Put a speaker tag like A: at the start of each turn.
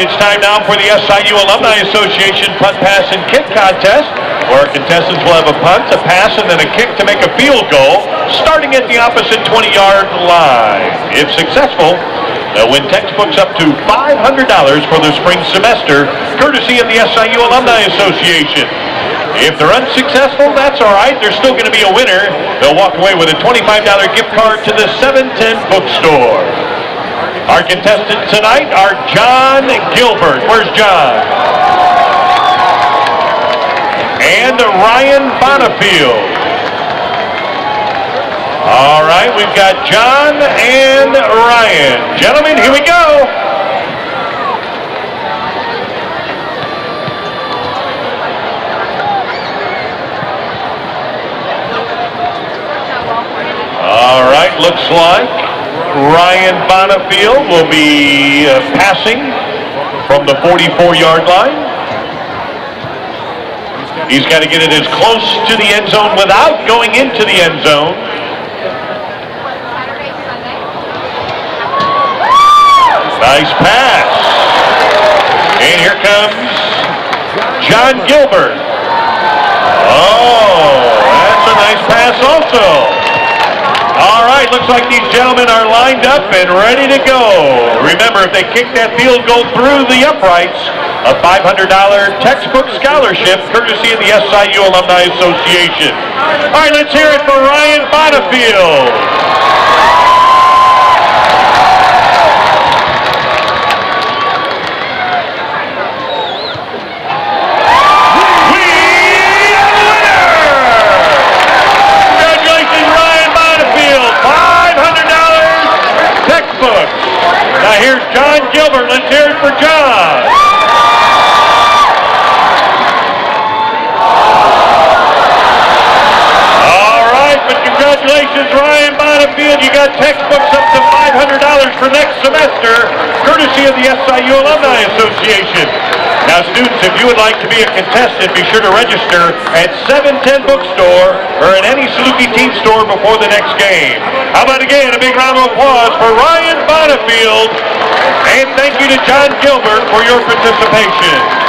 A: it's time now for the SIU Alumni Association Punt, Pass, and Kick Contest, where contestants will have a punt, a pass, and then a kick to make a field goal, starting at the opposite 20-yard line. If successful, they'll win textbooks up to $500 for their spring semester, courtesy of the SIU Alumni Association. If they're unsuccessful, that's all right. There's still going to be a winner. They'll walk away with a $25 gift card to the 710 bookstore. Our contestants tonight are John Gilbert. Where's John? And Ryan Bonifield. All right, we've got John and Ryan. Gentlemen, here we go. All right, looks like Ryan Bonifield will be uh, passing from the 44-yard line. He's got to get it as close to the end zone without going into the end zone. Nice pass. And here comes John Gilbert. Oh, that's a nice pass also. Right, looks like these gentlemen are lined up and ready to go. Remember, if they kick that field goal through the uprights, a $500 textbook scholarship courtesy of the SIU Alumni Association. All right, let's hear it for Ryan Bonifield. Here's John Gilbert. Let's hear it for John. All right, but congratulations, Ryan Bonifield. You got textbooks up to $500 for next semester, courtesy of the SIU Alumni Association. Now, students, if you would like to be a contestant, be sure to register at 710 Bookstore or at any Saluki team store before the next game. How about again, a big round of applause for Ryan Bonifield, and thank you to John Gilbert for your participation.